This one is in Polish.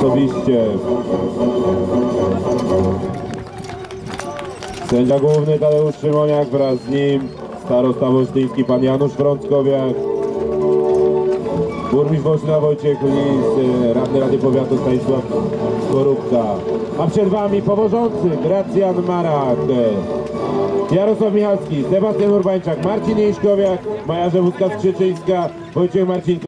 Osobiście. Sędzia główny Tadeusz Szymoniak wraz z nim starosta wolsztyński pan Janusz Frąckowiak. Burmistrz Wolsztyna Wojciech Lis, e, radny Rady Powiatu Stanisław Skorupka. A przed wami powożący Gracjan Marak, e, Jarosław Michalski, Sebastian Urbańczak, Marcin Jeńszkowiak, Maja Żewuska Skrzyczyńska, Wojciech Marcin